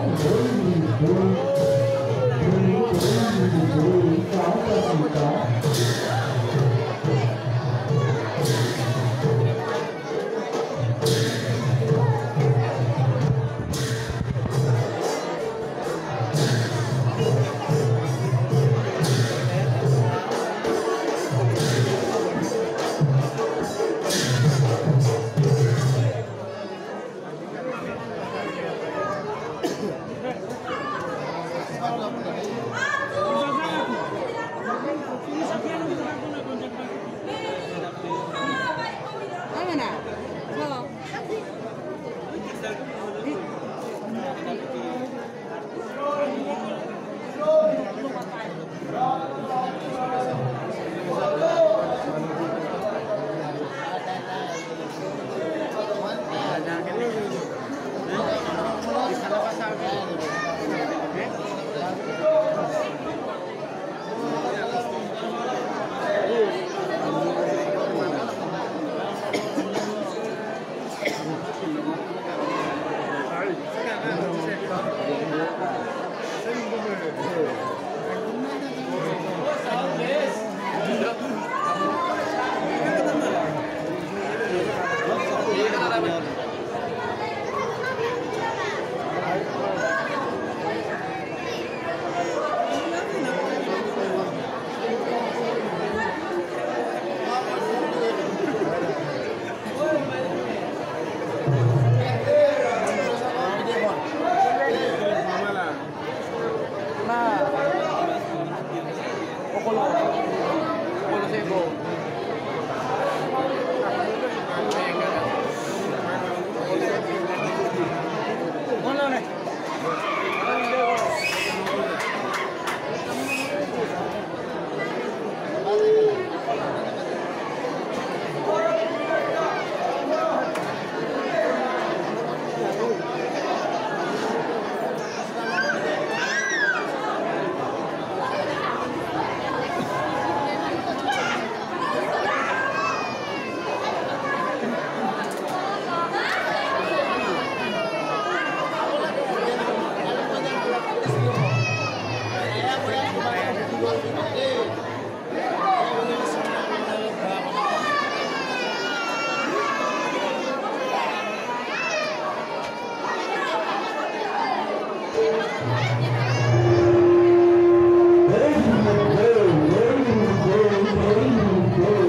Thank you. Go, go, go, go, go.